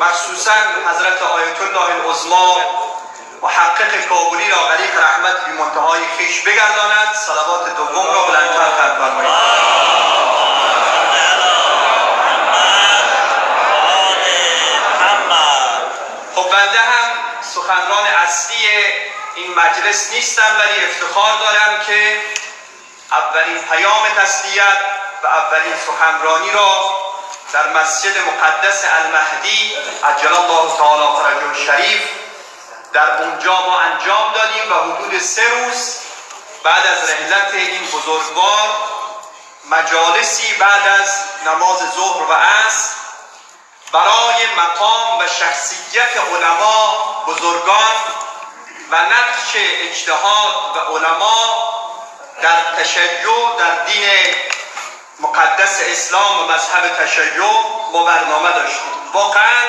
مخصوصا حضرت آیت الله العظما محقق کابلی را غریق رحمت بی منتهای خیش بگرداند. صلوات دوم را بلندتر فرمایید. خب سخنران اصلی این مجلس نیستم ولی افتخار دارم که اولین پیام تسلیت و اولین سخنرانی را در مسجد مقدس المهدی عجل الله تعالی فرجه شریف در اونجا ما انجام دادیم و حدود سه روز بعد از رحلت این بزرگوار مجالسی بعد از نماز ظهر و عصر برای مقام و شخصیت علما بزرگان و نقش اجتهاد و علما در تشیع در دین مقدس اسلام و مذهب تشیع ما برنامه داشتیم. واقعا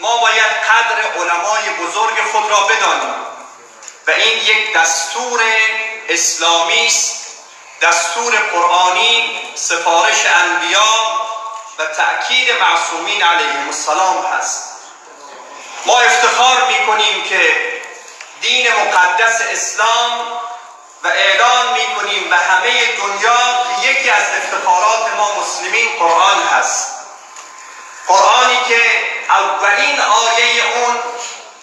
ما باید قدر علمای بزرگ خود را بدانیم و این یک دستور اسلامی است دستور قرآنی سفارش انبیا و تأکید معصومین علیهم السلام هست. ما افتخار می کنیم که دین مقدس اسلام و اعلان می کنیم به همه دنیا یکی از افتخارات ما مسلمین قرآن هست. قرآنی که اولین آیه اون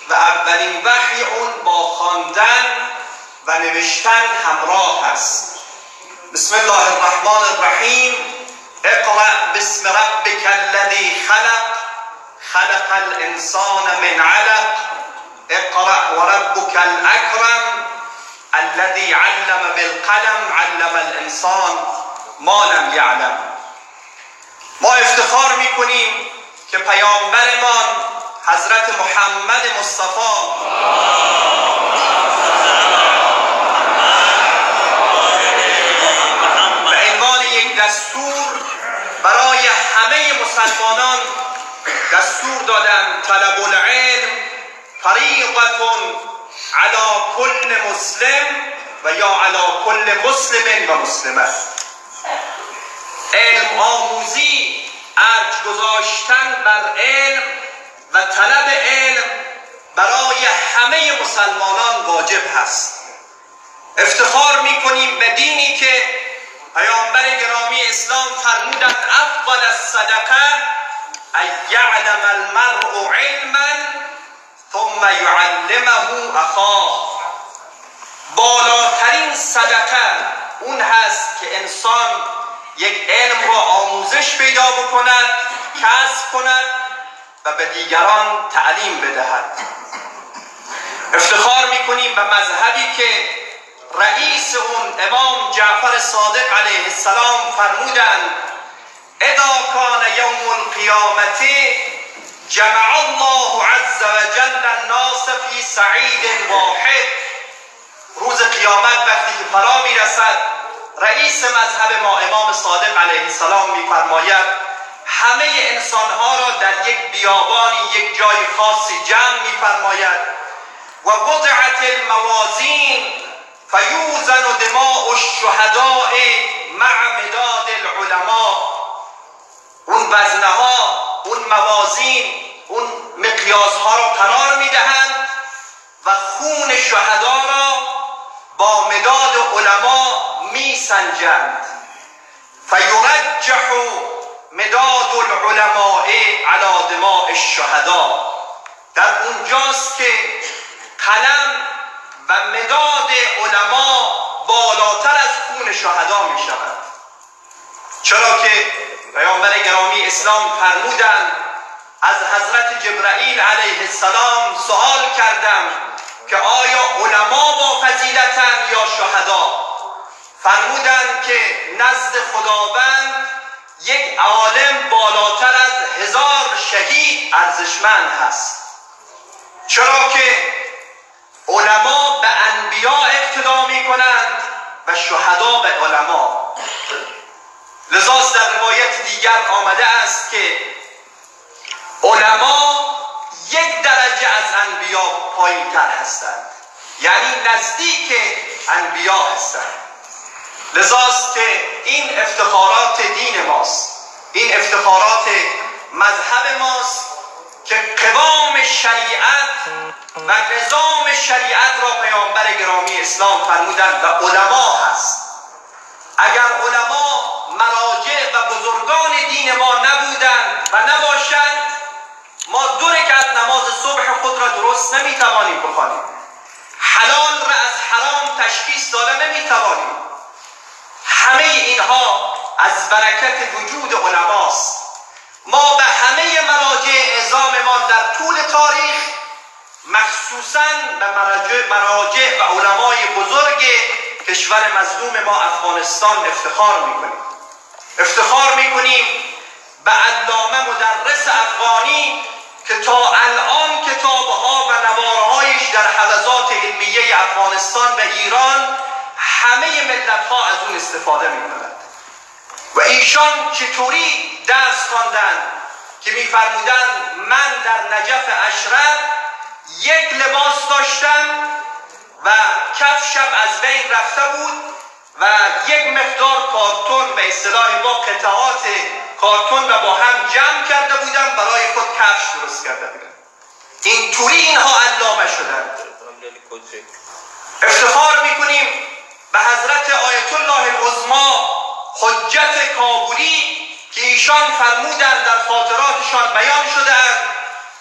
و اولین وحی اون با خواندن و نوشتن همراه هست. بسم الله الرحمن الرحیم. اقرأ باسم ربك الذي خلق. خلق الانسان من علق. اقرأ وربك الاكرم الذي علم بالقلم علم الانسان. ما لم يعلم ما افتخار می‌کنیم که پیامبرمان حضرت محمد مصطفی. به عنوان یک دستور برای همه مسلمانان دستور دادن طلب العلم طریقت علی کل مسلم و یا علی کل مسلم و مسلمه. علم آموزی ارج گذاشتن بر علم و طلب علم برای همه مسلمانان واجب هست. افتخار می کنیم به دینی که پیامبر گرامی اسلام فرمودند اول الصدقه یعلم المرء علما ثم یعلمه اخاه. بالاترین صدقه اون هست که انسان یک علم را آموزش پیدا بکند کسب کند و به دیگران تعلیم بدهد. افتخار می‌کنیم به مذهبی که رئیس اون امام جعفر صادق علیه السلام فرمودند اذا کان یوم القیامت جمع الله عز وجل الناس فی سعید واحد. روز قیامت وقتی که فرا می‌رسد رئیس مذهب ما امام صادق علیه السلام میفرماید همه انسانها را در یک بیابانی یک جای خاصی جمع میفرماید. و وضعت الموازین فیوزن دماء الشهداء مع مداد العلماء. اون وزنه ها اون موازین اون مقیاس ها را قرار می‌دهند و خون شهدا را با مداد علما میسنجند. فیرجح مداد العلماء على دماء الشهدا. در اونجاست که قلم و مداد علما بالاتر از خون شهدا می شود چرا که پیامبر گرامی اسلام فرمودند از حضرت جبرائیل علیه السلام سوال کردم که آیا علما با فضیلتن یا شهدا؟ فرمودند که نزد خداوند یک عالم بالاتر از هزار شهید ارزشمند هست. چرا که علما به انبیا اقتدا می کنند و شهدا به علما. لذاست در روایت دیگر آمده است که علما یک درجه از انبیا پایین تر هستند. یعنی نزدیک انبیا هستند. لذاست که این افتخارات دین ماست. این افتخارات مذهب ماست شریعت و نظام شریعت را پیامبر گرامی اسلام فرمودند و علما هست. اگر علما مراجع و بزرگان دین ما نبودند و نباشند ما دو رکعت نماز صبح خود را درست نمی‌توانیم بخوانیم. حلال را از حرام تشخیص داده نمی‌توانیم. از برکت وجود علماست. ما به همه مراجع اعزاممان در طول تاریخ مخصوصا به مراجع, مراجع و علمای بزرگ کشور مظلوم ما افغانستان افتخار می‌کنیم. افتخار می‌کنیم به علامه مدرس افغانی که تا الان کتابها و نوارهایش در حلزات علمیه افغانستان و ایران همه ملت ها از اون استفاده می‌کنند. و ایشان چطوری درس خواندند که میفرمودند من در نجف اشرف یک لباس داشتم و کفشم از بین رفته بود و یک مقدار کارتون به اصطلاح ما قطعات کارتون و با هم جمع کرده بودم برای خود کفش درست کرده بودم. این طوری اینها علامه شدند افتخار می‌کنیم به حضرت آیت الله العظما حجت کابولی که ایشان فرمودند در خاطراتشان بیان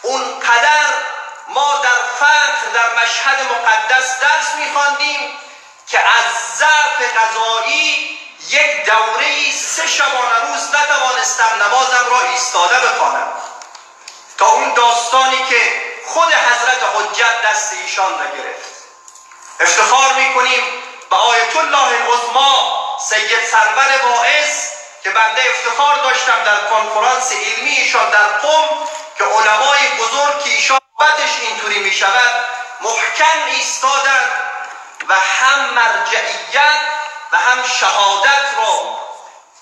اون قدر ما در فقر در مشهد مقدس درس میخواندیم که از ضعف غذایی یک دوره سه شبانه روز نتوانستم نمازم را ایستاده بخوانم. تا اون داستانی که خود حضرت حجت دست ایشان را گرفت. افتخار می‌کنیم به آیت الله العظما سید سرور واعظ که بنده افتخار داشتم در کنفرانس علمی ایشان در قم که علمای بزرگ که ایشان بتش اینطوری می شود محکم ایستادند و هم مرجعیت و هم شهادت را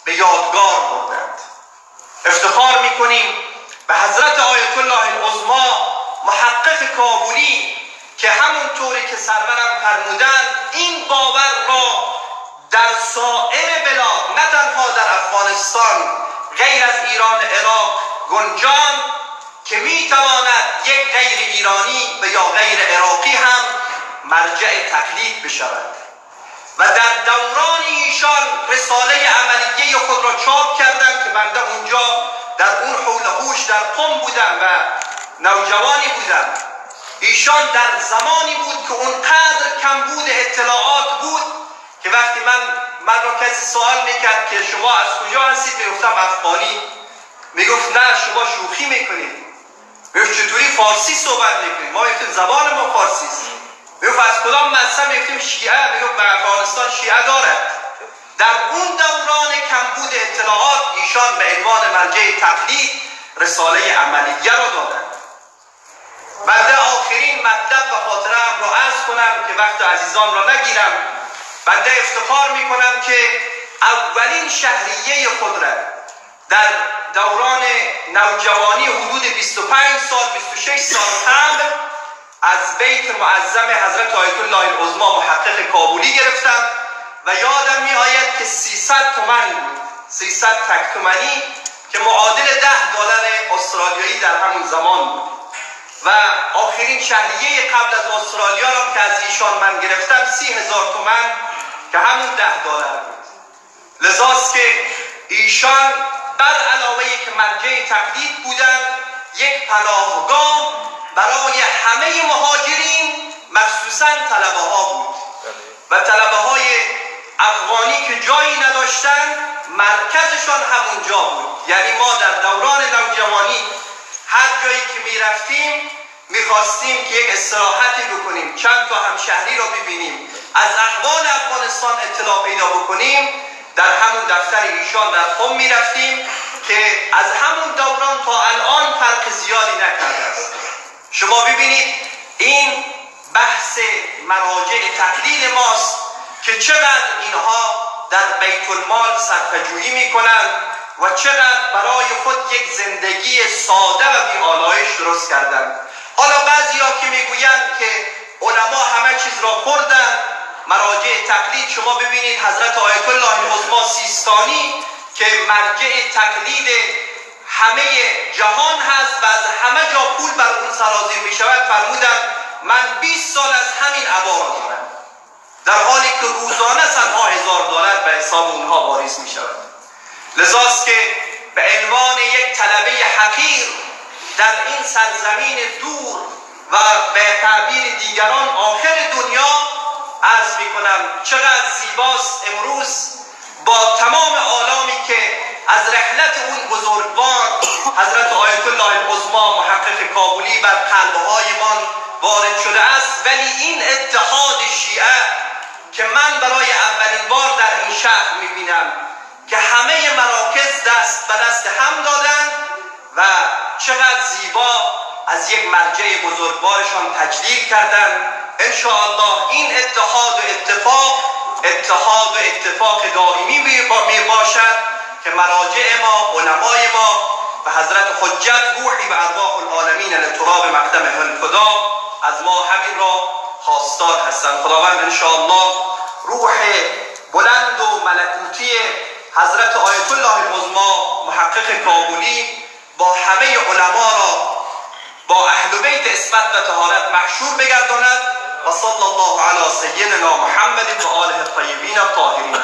به یادگار بردند. افتخار می‌کنیم به حضرت آیت الله العظما محقق کابولی که همون طوری که سرورم فرمودند این باور را در سایر بلاد نه تنها در افغانستان غیر از ایران عراق گنجان که می‌تواند یک غیر ایرانی و یا غیر عراقی هم مرجع تقلید بشود. و در دوران ایشان رساله عملیه خود را چاپ کردم که بنده اونجا در اون حول هوش در قم بودم و نوجوانی بودم. ایشان در زمانی بود که اونقدر کمبود اطلاعات بود که وقتی من من را کسی سوال می‌کرد که شما از کجا هستید؟ می‌گفتم افغانی می‌گفت نه شما شوخی می‌کنید. می‌گفت چطوری فارسی صحبت می‌کنید؟ ما می‌گفتیم زبان ما فارسی است. می‌گفت از کدام مذهب؟ می‌گفتیم شیعه. می‌گفت به افغانستان شیعه دارد در اون دوران کمبود اطلاعات ایشان به عنوان مرجع تقلید رساله عملیه را دادند بنده آخرین مطلب و خاطره هم را عرض کنم که وقت عزیزان را نگیرم. بنده افتخار می کنم که اولین شهریه خود را در دوران نوجوانی حدود 25 سال 26 سال قبل از بیت معظم حضرت آیت الله العظما محقق کابولی گرفتم و یادم می آید که 300 تومن بود 300 تک تومنی که معادل 10 دلار استرالیایی در همون زمان بود. و آخرین شهریه قبل از استرالیا را که از ایشان من گرفتم سی هزار تومن که همون ده دلار بود. لذاست که ایشان بر علاوه که مرجع تقلید بودن یک پناهگاه برای همه مهاجرین مخصوصا طلبه ها بود. و طلبه های افغانی که جایی نداشتن مرکزشان همونجا بود. یعنی ما در دوران نوجوانی هر جایی که می رفتیم می‌خواستیم که یک استراحتی بکنیم. چند تا همشهری را ببینیم. از احوال افغانستان اطلاع پیدا بکنیم در همون دفتر ایشان در قم می‌رفتیم که از همون دوران تا الان فرق زیادی نکرده است. شما ببینید این بحث مراجع تقلید ماست که چقدر اینها در بیت المال صرفجویی می‌کنند و چقدر برای خود یک زندگی ساده و بیالایش درست کردند حالا بعضی ها که می‌گویند که علما همه چیز را خوردن مراجع تقلید. شما ببینید حضرت آیت الله العظما سیستانی که مرجع تقلید همه جهان هست و از همه جا پول بر اون سرازیر من 20 سال از همین عبا دارم. در حالی که روزانه صدها هزار دلار به حساب اونها واریز می شود لذاست که به عنوان یک طلبه حقیر در این سرزمین دور و به تعبیر دیگران آخر دنیا عرض می کنم چقدر زیباست امروز با تمام آلامی که از رحلت اون بزرگوار حضرت آیت الله العظما محقق کابلی بر قلبهایمان وارد شده است. ولی این اتحاد شیعه که من برای اولین بار در این شهر می‌بینم که همه مراکز دست به دست هم دادن و چقدر زیبا از یک مرجع بزرگوارشان تجلیل کردن. الله این اتحاد و اتفاق اتحاد و اتفاق دائمی می باشد که مراجع ما علمای ما و حضرت حجت روحی و ارواح العالمین لتراب مقدم خدا از ما همین را خواستار هستند. خداوند انشاءالله روح بلند و ملکوتی حضرت آیت الله العظما محقق کابلی با همه علما را با اهل بیت اسمت و طهارت محشور بگرداند وصلى الله على سيدنا محمد وآله الطيبين الطاهرين.